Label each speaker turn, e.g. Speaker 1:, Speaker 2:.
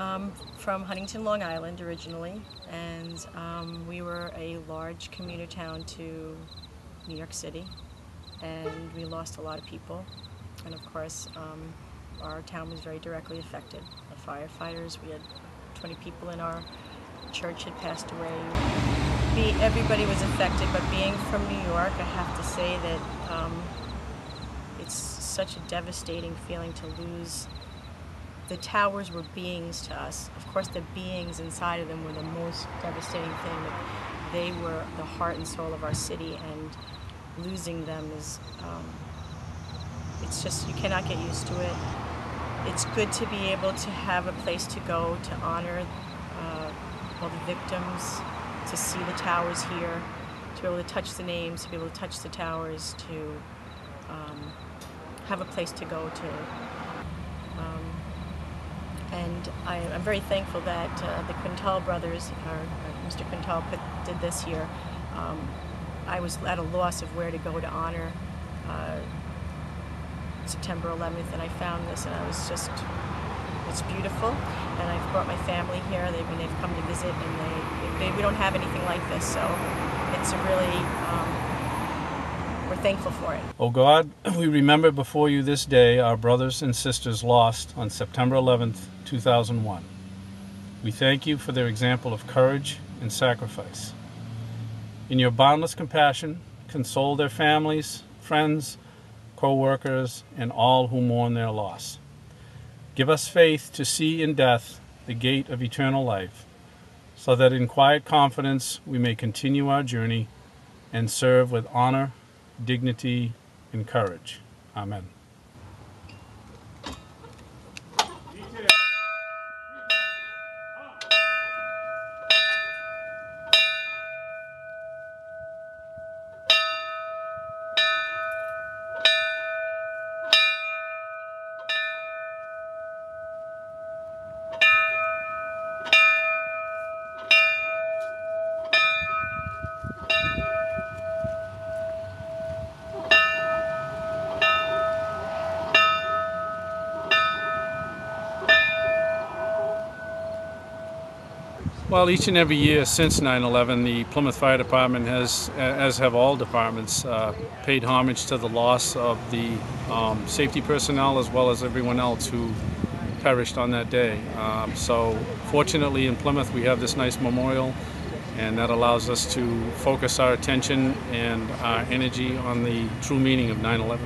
Speaker 1: Um, from Huntington, Long Island originally, and um, we were a large commuter town to New York City, and we lost a lot of people. And of course, um, our town was very directly affected. The firefighters, we had 20 people in our church had passed away. Be, everybody was affected, but being from New York, I have to say that um, it's such a devastating feeling to lose. The towers were beings to us. Of course, the beings inside of them were the most devastating thing. They were the heart and soul of our city, and losing them is, um, it's just, you cannot get used to it. It's good to be able to have a place to go to honor uh, all the victims, to see the towers here, to be able to touch the names, to be able to touch the towers, to um, have a place to go to. Um, and I, am very thankful that uh, the Quintal brothers, or, or Mr. Quintal, put, did this here. Um, I was at a loss of where to go to honor uh, September 11th, and I found this, and I was just, it's beautiful. And I've brought my family here. They've, they've come to visit, and they, they, we don't have anything like this, so it's a really, um, we're thankful for it.
Speaker 2: Oh God, we remember before you this day our brothers and sisters lost on September 11th, 2001. We thank you for their example of courage and sacrifice. In your boundless compassion, console their families, friends, co-workers, and all who mourn their loss. Give us faith to see in death the gate of eternal life, so that in quiet confidence we may continue our journey and serve with honor, dignity, and courage. Amen. Well, each and every year since 9-11, the Plymouth Fire Department has, as have all departments, uh, paid homage to the loss of the um, safety personnel as well as everyone else who perished on that day. Um, so fortunately in Plymouth we have this nice memorial and that allows us to focus our attention and our energy on the true meaning of 9-11.